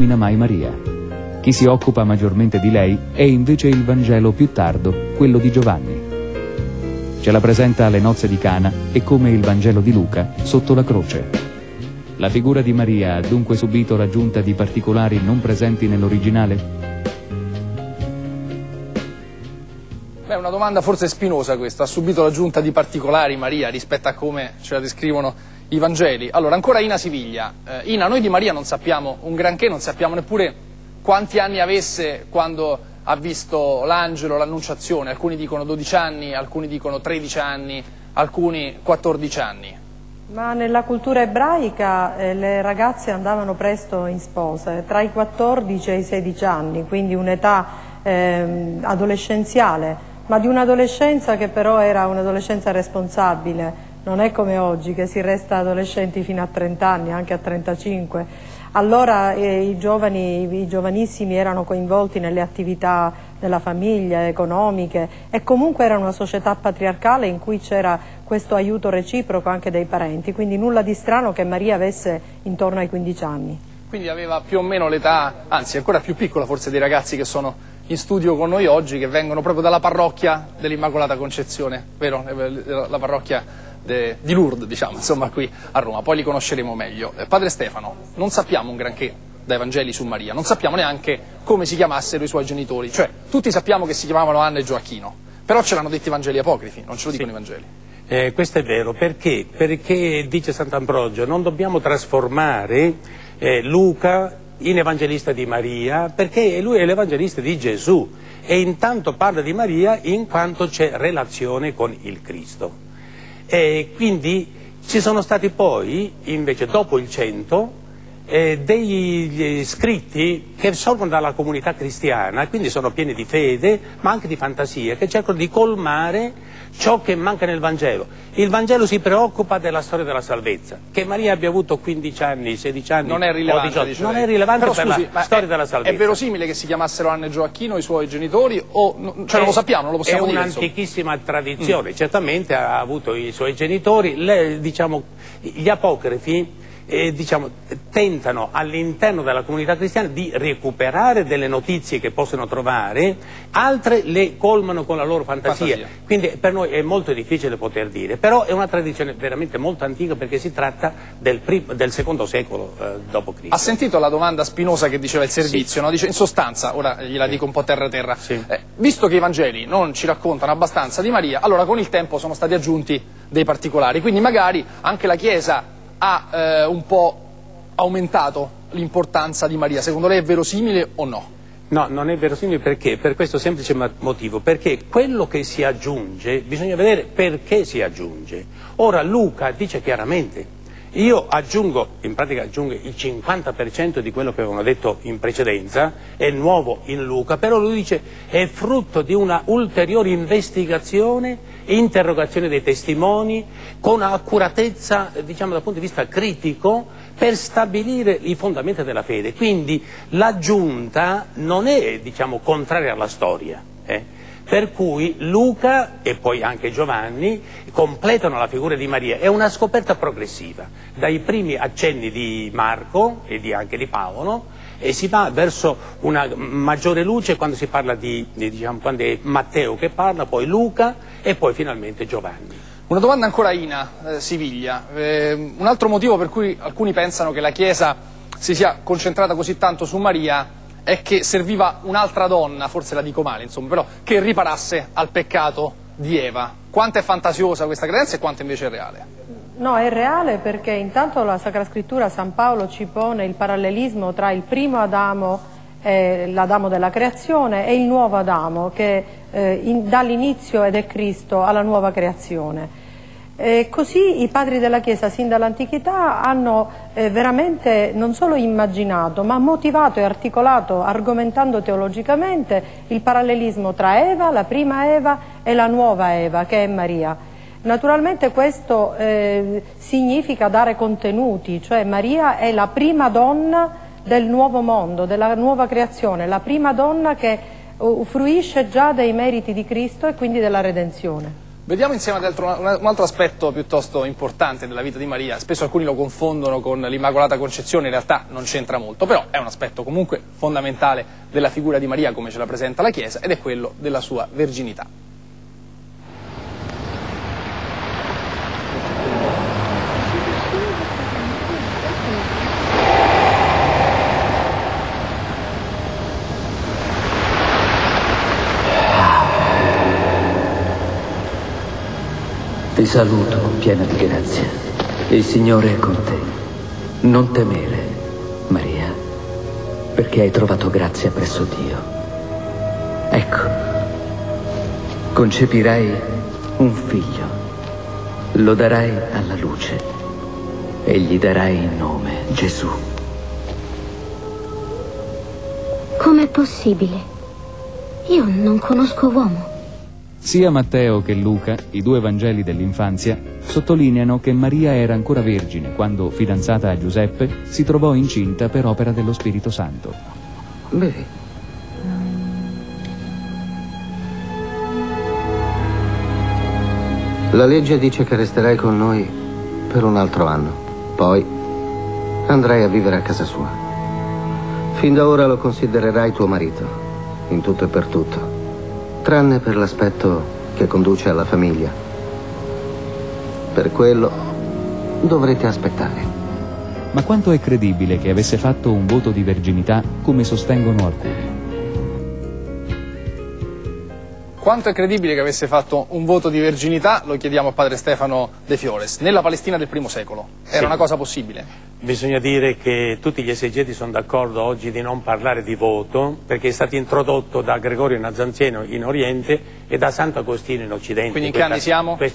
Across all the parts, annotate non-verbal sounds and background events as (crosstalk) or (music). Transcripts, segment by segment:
nomina mai Maria. Chi si occupa maggiormente di lei è invece il Vangelo più tardo, quello di Giovanni. Ce la presenta alle nozze di Cana e come il Vangelo di Luca sotto la croce. La figura di Maria ha dunque subito l'aggiunta di particolari non presenti nell'originale? Beh, una domanda forse spinosa questa. Ha subito l'aggiunta di particolari Maria rispetto a come ce la descrivono i Vangeli. Allora, ancora Ina Siviglia. Eh, Ina, noi di Maria non sappiamo un granché, non sappiamo neppure quanti anni avesse quando ha visto l'angelo, l'annunciazione. Alcuni dicono 12 anni, alcuni dicono 13 anni, alcuni 14 anni. Ma nella cultura ebraica eh, le ragazze andavano presto in sposa, tra i 14 e i 16 anni, quindi un'età eh, adolescenziale ma di un'adolescenza che però era un'adolescenza responsabile, non è come oggi che si resta adolescenti fino a 30 anni, anche a 35. Allora eh, i, giovani, i giovanissimi erano coinvolti nelle attività della famiglia, economiche e comunque era una società patriarcale in cui c'era questo aiuto reciproco anche dei parenti, quindi nulla di strano che Maria avesse intorno ai 15 anni. Quindi aveva più o meno l'età, anzi ancora più piccola forse dei ragazzi che sono in studio con noi oggi che vengono proprio dalla parrocchia dell'Immacolata Concezione, vero? Eh, la parrocchia de, di Lourdes, diciamo, insomma, qui a Roma, poi li conosceremo meglio. Eh, padre Stefano, non sappiamo un granché dai Vangeli su Maria, non sappiamo neanche come si chiamassero i suoi genitori, cioè tutti sappiamo che si chiamavano Anna e Gioacchino, però ce l'hanno detti i Vangeli apocrifi, non ce lo dicono sì. i Vangeli. Eh, questo è vero, perché? Perché, dice Sant'Ambrogio, non dobbiamo trasformare eh, Luca in evangelista di Maria, perché lui è l'evangelista di Gesù e intanto parla di Maria in quanto c'è relazione con il Cristo. E quindi ci sono stati poi, invece dopo il 100, eh, degli scritti che sorgono dalla comunità cristiana, quindi sono pieni di fede, ma anche di fantasia, che cercano di colmare ciò che manca nel Vangelo. Il Vangelo si preoccupa della storia della salvezza. Che Maria abbia avuto 15 anni, 16 anni non è rilevante, 18, non è rilevante Però, per scusi, la storia della salvezza. È verosimile che si chiamassero Anna e Gioacchino i suoi genitori o cioè, non lo sappiamo, non lo possiamo dire? È un'antichissima tradizione, mm. certamente ha avuto i suoi genitori, le, diciamo, gli apocrifi eh, diciamo, tentano all'interno della comunità cristiana di recuperare delle notizie che possono trovare, altre le colmano con la loro fantasia. fantasia. Quindi per noi è molto difficile poter dire, però è una tradizione veramente molto antica perché si tratta del, del secondo secolo eh, d.C. Ha sentito la domanda spinosa che diceva il servizio? Sì. No? Dice, in sostanza, ora gliela sì. dico un po' terra-terra, sì. eh, visto che i Vangeli non ci raccontano abbastanza di Maria, allora con il tempo sono stati aggiunti dei particolari, quindi magari anche la Chiesa ha eh, un po' aumentato l'importanza di Maria. Secondo lei è verosimile o no? No, non è verosimile perché? Per questo semplice motivo, perché quello che si aggiunge bisogna vedere perché si aggiunge. Ora Luca dice chiaramente io aggiungo, in pratica aggiungo il 50% di quello che avevano detto in precedenza, è nuovo in Luca, però lui dice è frutto di una ulteriore investigazione, interrogazione dei testimoni, con accuratezza, diciamo dal punto di vista critico, per stabilire i fondamenti della fede. Quindi l'aggiunta non è, diciamo, contraria alla storia. Eh? Per cui Luca e poi anche Giovanni completano la figura di Maria, è una scoperta progressiva, dai primi accenni di Marco e di, anche di Paolo e si va verso una maggiore luce quando si parla di, diciamo, quando è Matteo che parla, poi Luca e poi finalmente Giovanni. Una domanda ancora a Ina eh, Siviglia, eh, un altro motivo per cui alcuni pensano che la Chiesa si sia concentrata così tanto su Maria è che serviva un'altra donna, forse la dico male, insomma, però che riparasse al peccato di Eva. Quanto è fantasiosa questa credenza e quanto invece è reale? No, è reale perché intanto la Sacra Scrittura San Paolo ci pone il parallelismo tra il primo Adamo, l'Adamo della creazione, e il nuovo Adamo che eh, dall'inizio ed è Cristo alla nuova creazione. Eh, così i padri della Chiesa sin dall'antichità hanno eh, veramente non solo immaginato ma motivato e articolato, argomentando teologicamente il parallelismo tra Eva, la prima Eva e la nuova Eva che è Maria. Naturalmente questo eh, significa dare contenuti, cioè Maria è la prima donna del nuovo mondo, della nuova creazione, la prima donna che uh, fruisce già dei meriti di Cristo e quindi della redenzione. Vediamo insieme un altro, aspetto piuttosto importante della vita di Maria. Spesso alcuni lo confondono con l'Immacolata Concezione, in realtà non c'entra molto, però è un aspetto comunque fondamentale della figura di Maria come ce la presenta la Chiesa ed è quello della sua verginità. Ti saluto, piena di grazia. Il Signore è con te. Non temere, Maria, perché hai trovato grazia presso Dio. Ecco, concepirai un figlio, lo darai alla luce e gli darai il nome Gesù. Com'è possibile? Io non conosco uomo. Sia Matteo che Luca, i due Vangeli dell'infanzia, sottolineano che Maria era ancora vergine quando, fidanzata a Giuseppe, si trovò incinta per opera dello Spirito Santo. Bevi. La legge dice che resterai con noi per un altro anno. Poi andrai a vivere a casa sua. Fin da ora lo considererai tuo marito, in tutto e per tutto tranne per l'aspetto che conduce alla famiglia. Per quello dovrete aspettare. Ma quanto è credibile che avesse fatto un voto di verginità come sostengono alcuni? Quanto è credibile che avesse fatto un voto di verginità lo chiediamo a padre Stefano De Fiores. Nella Palestina del primo secolo era sì. una cosa possibile? Bisogna dire che tutti gli esegeti sono d'accordo oggi di non parlare di voto perché è stato introdotto da Gregorio Nazzanzieno in Oriente e da Sant'Agostino in Occidente. Quindi in che anni siamo? È,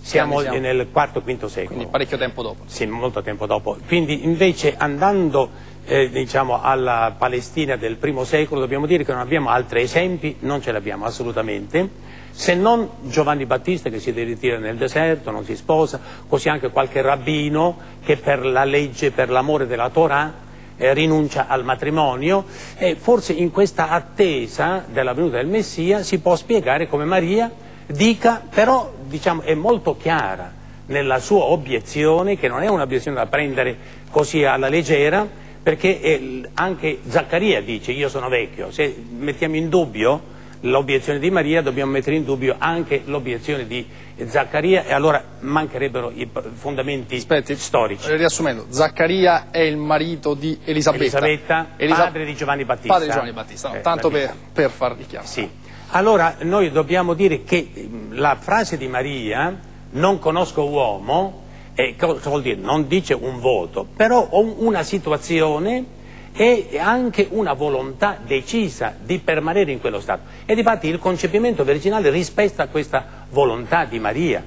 siamo, siamo, nel IV-V secolo. Quindi parecchio tempo dopo. Sì, molto tempo dopo. Quindi invece andando eh, diciamo, alla Palestina del primo secolo dobbiamo dire che non abbiamo altri esempi, non ce li abbiamo assolutamente se non Giovanni Battista che si ritira nel deserto, non si sposa, così anche qualche rabbino che per la legge, per l'amore della Torah eh, rinuncia al matrimonio. E forse in questa attesa della venuta del Messia si può spiegare come Maria dica, però diciamo, è molto chiara nella sua obiezione, che non è un'obiezione da prendere così alla leggera, perché eh, anche Zaccaria dice io sono vecchio, se mettiamo in dubbio l'obiezione di Maria, dobbiamo mettere in dubbio anche l'obiezione di Zaccaria e allora mancherebbero i fondamenti Aspetti, storici. Riassumendo, Zaccaria è il marito di Elisabetta, Elisabetta Elisa... padre di Giovanni Battista. Padre di Giovanni Battista, no, eh, tanto per, per farli chiaro. Sì. Allora noi dobbiamo dire che la frase di Maria, non conosco uomo, eh, cosa vuol dire? Non dice un voto, però una situazione e anche una volontà decisa di permanere in quello stato. E difatti il concepimento virginale rispetta questa volontà di Maria.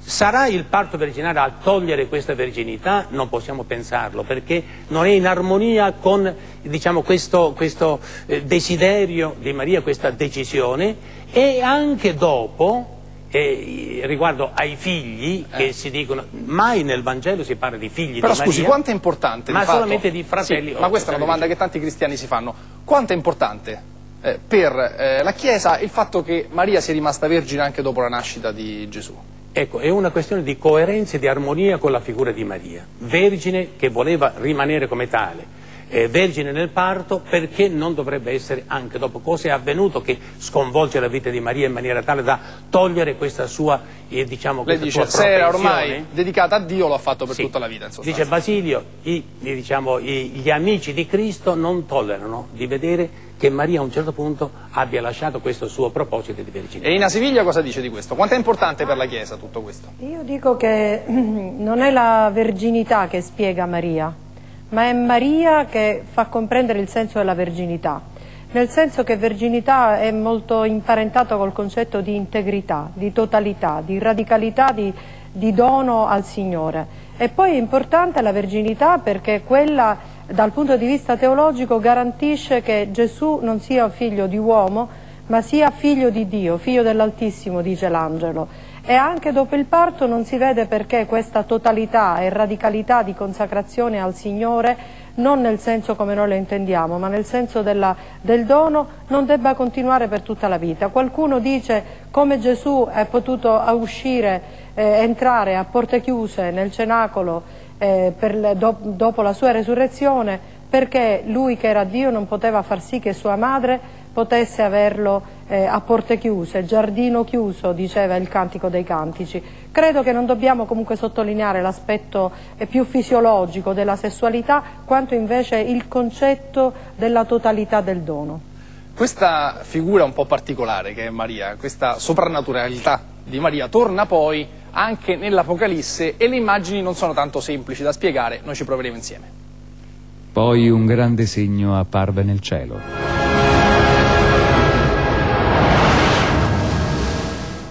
Sarà il parto virginale a togliere questa verginità? Non possiamo pensarlo, perché non è in armonia con diciamo, questo, questo eh, desiderio di Maria, questa decisione, e anche dopo e riguardo ai figli che eh. si dicono mai nel Vangelo si parla di figli però di scusi Maria, quanto è importante ma di solamente fatto, di fratelli sì, ma questa è una domanda che tanti cristiani si fanno. Quanto è importante eh, per eh, la Chiesa il fatto che Maria sia rimasta vergine anche dopo la nascita di Gesù? Ecco è una questione di coerenza e di armonia con la figura di Maria vergine che voleva rimanere come tale eh, vergine nel parto, perché non dovrebbe essere anche dopo? Cosa è avvenuto che sconvolge la vita di Maria in maniera tale da togliere questa sua, eh, diciamo, questa Lei dice, se era ormai dedicata a Dio, lo ha fatto per sì. tutta la vita. Dice Basilio, i, diciamo, i, gli amici di Cristo non tollerano di vedere che Maria a un certo punto abbia lasciato questo suo proposito di verginità. E Ina Siviglia cosa dice di questo? Quanto è importante per la Chiesa tutto questo? Io dico che (clears throat) non è la verginità che spiega Maria, ma è Maria che fa comprendere il senso della verginità, nel senso che verginità è molto imparentato col concetto di integrità, di totalità, di radicalità, di, di dono al Signore. E poi è importante la verginità perché quella dal punto di vista teologico garantisce che Gesù non sia figlio di uomo, ma sia figlio di Dio, figlio dell'Altissimo, dice l'angelo. E anche dopo il parto non si vede perché questa totalità e radicalità di consacrazione al Signore non nel senso come noi lo intendiamo, ma nel senso della, del dono, non debba continuare per tutta la vita. Qualcuno dice come Gesù è potuto uscire, eh, entrare a porte chiuse nel cenacolo eh, per, do, dopo la sua resurrezione, perché lui che era Dio non poteva far sì che sua madre potesse averlo eh, a porte chiuse, giardino chiuso, diceva il Cantico dei Cantici. Credo che non dobbiamo comunque sottolineare l'aspetto eh, più fisiologico della sessualità, quanto invece il concetto della totalità del dono. Questa figura un po' particolare che è Maria, questa soprannaturalità di Maria, torna poi anche nell'Apocalisse e le immagini non sono tanto semplici da spiegare, noi ci proveremo insieme. Poi un grande segno apparve nel cielo.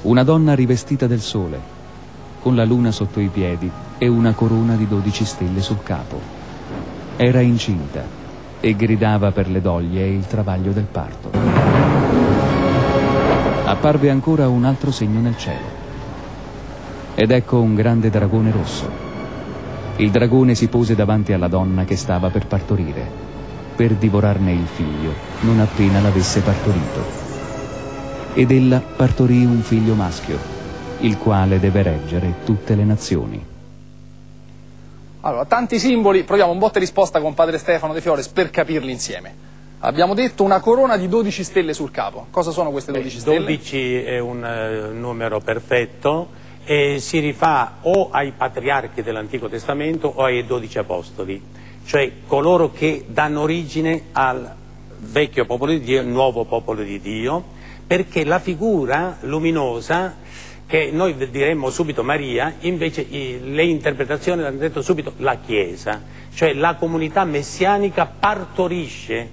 Una donna rivestita del sole, con la luna sotto i piedi e una corona di dodici stelle sul capo. Era incinta e gridava per le doglie e il travaglio del parto. Apparve ancora un altro segno nel cielo. Ed ecco un grande dragone rosso. Il dragone si pose davanti alla donna che stava per partorire, per divorarne il figlio non appena l'avesse partorito ed ella partorì un figlio maschio, il quale deve reggere tutte le nazioni. Allora, tanti simboli, proviamo un botta e risposta con padre Stefano De Fiores per capirli insieme. Abbiamo detto una corona di 12 stelle sul capo. Cosa sono queste 12 Beh, stelle? 12 è un uh, numero perfetto e si rifà o ai patriarchi dell'Antico Testamento o ai 12 apostoli, cioè coloro che danno origine al vecchio popolo di Dio al nuovo popolo di Dio perché la figura luminosa che noi diremmo subito Maria, invece le interpretazioni hanno detto subito la Chiesa, cioè la comunità messianica partorisce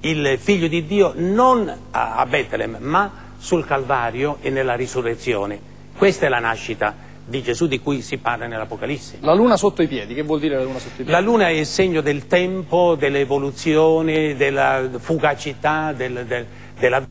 il figlio di Dio non a Betlem, ma sul Calvario e nella risurrezione. Questa è la nascita di Gesù di cui si parla nell'Apocalisse. La luna sotto i piedi, che vuol dire la luna sotto i piedi? La luna è il segno del tempo, dell'evoluzione, della fugacità, del, del, della